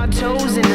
my toes and.